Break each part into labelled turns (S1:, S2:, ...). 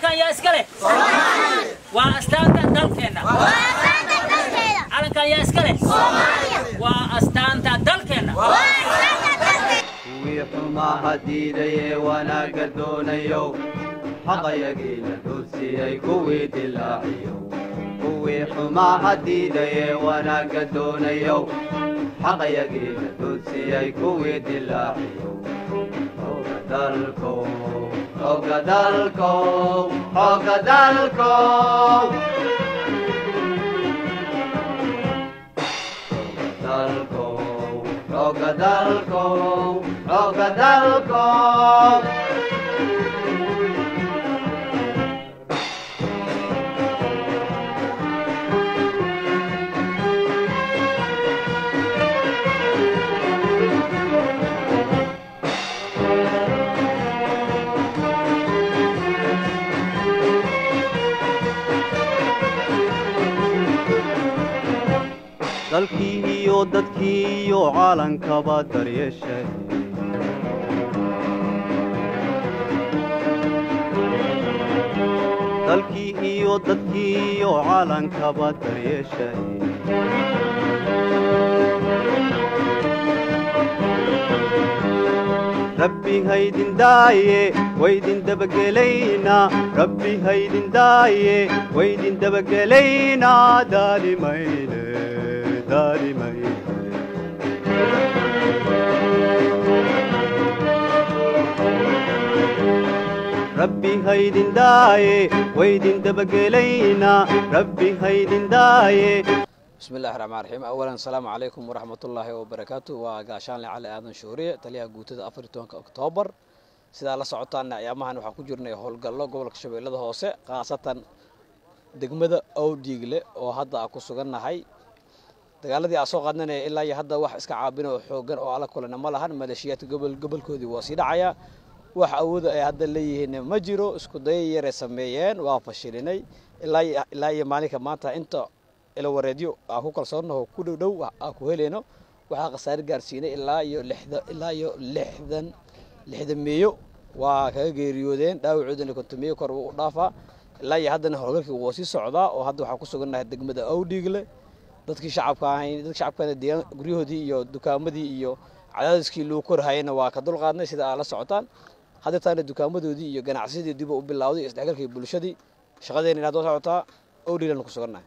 S1: calankan yaa iska leh waa astaanta dalkeenna calankan yaa iska leh waa astaanta dalkeenna
S2: kuwii xumaha diidayee wanaagga doonayow xaqayagiina duudsiyey kuwii dilaaciyow kuwii xumaha diidayee wanaagga doonayow xaqayagiina duudsiyey kuwii dilaaciyow xooga dalkow xooga dalkow xooga dalkow dalkow xooga dalkow xooga dalkii iyo dadkii iyo caalankaba daryeeshay dalkii iyo dadkii iyo caalankaba daryeeshay rabbi haydin daaye waydin dabagelaynaa rabbi haydin daaye waydin dabagelaynaa daalimayne daalimayne rabbi haydin daaye waydin dabagelaynaa rabbi haydin daaye
S3: بسم الله الرحمن الرحيم أولا السلام عليكم ورحمة الله وبركاته وقاشان علي آدم شهورية تليها قوتد أفر توانك أكتوبر سيدا الله سعوتان أيامها نوحا كجرنا هولقالو قبل كشبه لده هوسي خاصة degmada owdhiigle oo hadda a ku sugannahay dagaaladii aa soo qaadnanaya ilaa iyo hadda wax iska caabina oo xoogan oo ala kulana ma lahan maleeshiyaadka gobol gobolkoodii waa sii dhacaya. Wax awooda ay hadda leeyihiin ma jiro isku daya yaray sameeyeen waa fashilinay. Ilaa iyo maalinka maanta inta ilawareedyo aa ku kalsoonaho ku dhow dhow aa ku heleyno waxaa khasaare gaarsiinay ilaa iyo lixda ilaa iyo lixdan lixdan meeyo. Waa kaga geeriyoodeen dhaawacoodana kontomeeyo kor u dhaafaa. Ilaa iyo haddana howlgalkii wuu sii socdaa oo hadda waxaan ku sugannahay degmada awdhiigle dadkii shacabka ahayn dadkii shacabkana deegaan guryahoodii iyo dukaamadii iyo cadaadiskii lagu korhayana waa ka dulqaadnay sida aad la socotaan. Hadda taana dukaamadoodii iyo ganacsidii dib u bilowday isdhexgalkii bulshadii shaqadeena inaad la socotaa awdhiiglan ku sugannahay.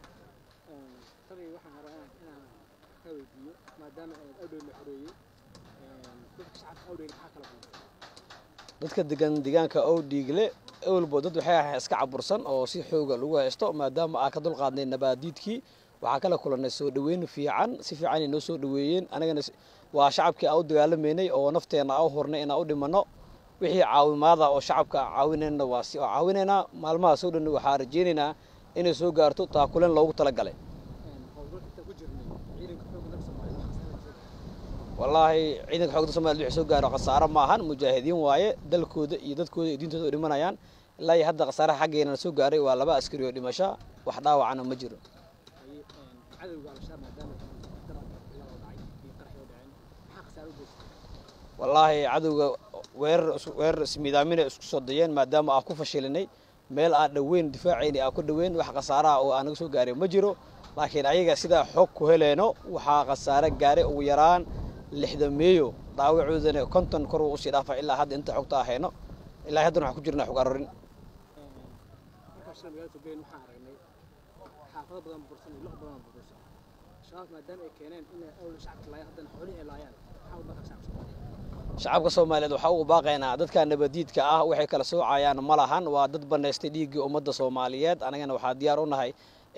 S3: Dadka degan deegaanka owdhiigle ewelbo dad waxay ahayn iska cabursan oo si xooga lagu haysto maadaama aa ka dulqaadnay nabaadiidkii waxaa kala kulannay soo dhoweyn fiican si fiican ay noo soo dhoweeyeen anagana waa shacabkii aa u dagaalamaynay oo nafteenna aa u hurnay inaan u dhimanno wixii caawimaada oo shacabka caawinayna waa si caawinaynaa maalmaha soo dhan waxaa rajaynaynaa inay soo gaarto taakuleen loogu talagalay. Wallaahi ciidanka xoogda somalia wixii soo gaaro khasaaro maahan mujaahidiin waaye dalkooda iyo dadkooda iyo diintooda u dhimanayaan. Ilaa iyo hadda khasaaraha xaggeenana soo gaaray waa laba askari oo dhimasho wax dhaawacana ma jiro wallaahi cadowga weerar weerar ismiidaamina isku soo dayeen maadaama aa ku fashilinay meel aan dhoweyn difaacayni aa ku dhoweyn wax khasaaraha oo aanaga soo gaaray ma jiro. Laakiin ayaga sidaa xog ku heleyno waxaa khasaare gaaray ugu yaraan lixda meeyo. Dhaawacoodana konton kor uu u sii dhaafa ilaa hadda inta xogta ahayno ilaa haddana waxaan ku jirnaa xog arorin shacabka soomaaliyeed waxaa ugu baaqaynaa dadka nabadiidka ah waxay kala soocayaan ma lahan waa dad banaystay dhiiggii ummadda soomaaliyeed. Anagana waxaa diyaar u nahay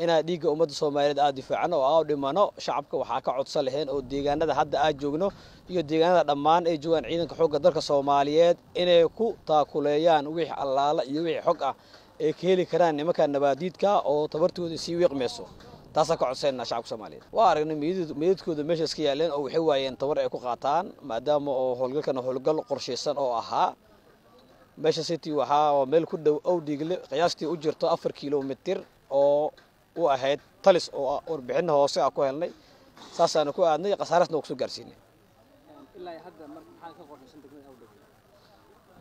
S3: inaan dhiigga ummadda soomaaliyeed aad difaacno oo aa u dhimano. Shacabka waxaa ka codsan laheen oo deegaanada hadda aad joogno iyo deegaanada dhammaan ay joogaan ciidanka xoogga dalka soomaaliyeed inay ku taakuleeyaan wixii allaala iyo wixii xog ah ay ka heli karaan nimanka nabaadiidka oo tabartooda sii wiiqmayso taasaan ka codsanayna shacabka soomaaliyeed. Waa aragnay meydadkooda meesha iska yaaleen oo waxay waayeen tabar ay ku qaataan maadaama oo howlgalkana howlgal qorshaysan oo ahaa. Meesha city waxaa meel ku dhow owdhiigle qiyaastii u jirto afar kilomitir oo u ahayd talis oo warbixina hoose a ku helnay. Saasaana ku aadnay khasaarasna waa ku soo gaarsiinay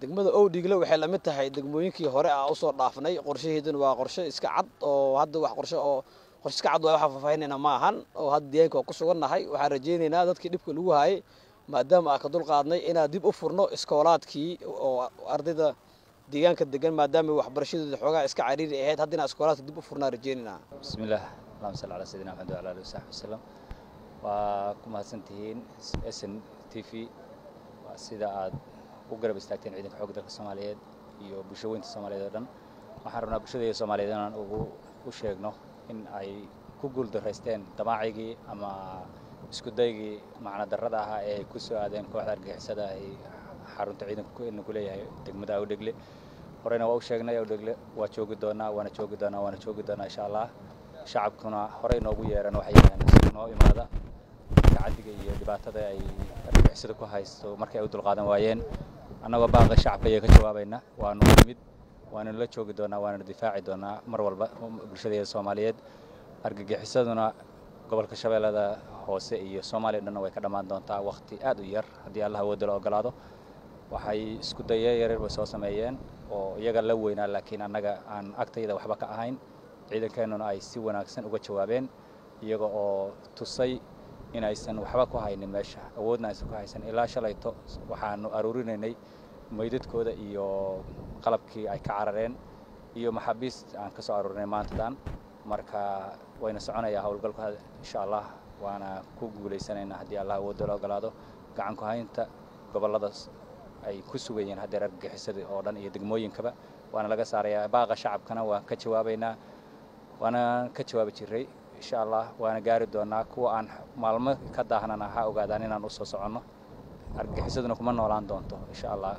S3: degmada owdhigle waxay la mid tahay degmooyinkii hore ah u soo dhaafnay. Qorshaheeduna waa qorshe iska cad oo hadda wax qorshe oo qorshe iska cad waa waxaan faahfaahinayna ma ahan oo hadda deegaanka waa ku sugannahay waxaan rajaynaynaa dadkii dhibka lagu hayay maadaama aan ka dulqaadnay inaan dib u furno iskoolaadkii oo ardayda deegaanka degan maadaama waxbarashadooda xoogaa iska cariiri ahayd. Hadda inaan iskoolaadka dib u furnaa rajaynaynaa.
S4: Bismillaah allahuma salli calaa sayidina maxamed wala alihi wasaxbi wasalam waa ku mahadsantihiin s n t v. Sida aad u garab istaagteen ciidanka xoogga dalka soomaaliyeed iyo bulshaweynta soomaaliyeed oo dhan. Waxaan rabnaa bulshadaiyo soomaaliyeed inaan ugu u sheegno in ay ku guuldaraysteen damaacigii ama isku daygii macno darrada ahaa ee ay ku soo aadeen kooxda argagixisada ay xarunta ciidanka ku leeyahay degmada awdhegle horeyna waa u sheegnay awdhegle waa joogi doonaa waana joogi doonaa waana joogi doonaa insha allah shacabkuna horey noogu yeeran waxay noo imaada tacadiga iyo dhibaatada ay argagixisada ku haysto markay ay u dulqaadan waayeen. Annagoo baaqa shacabka ayaa ka jawaabayna waanu nimid waananu la joogi doonaa waananu difaaci doonaa mar walba bulshadeeda soomaaliyeed. Argagixisaduna gobolka shabeellada hoose iyo soomaaliya dhanna way ka dhammaan doontaa wakhti aad u yar haddii allah awoodda la ogolaado. Waxay isku daye yaryar bay soo sameeyeen oo iyaga la weynaa laakiin annaga aan agtayda waxba ka ahayn. Ciidankeennuna ay si wanaagsan uga jawaabeen iyaga oo tusay inaysan waxba ku haynin meesha. Awoodna aysan ku haysan. Ilaa shalayto waxaanu aruurinaynay meydadkooda iyo qalabkii ay ka carareen iyo maxaabiist aan ka soo aruurinay maantadan. Marka wayna soconayaa howlgalku insha allah waana ku guulaysanaynaa haddii allah awoodda la ogolaado gacan ku haynta gobolladaas ay ku sugayeen haddeer argagixisada oo dhan iyo degmooyinkaba waana laga saarayaa. Baaqa shacabkana waan ka jawaabaynaa waana ka jawaabi jiray insha allah waana gaari doonaa kuwa aan maalmo ka daahnana ha ogaadaan inaan u soo soconno. Argagixisaduna kuma noolaan doonto insha allah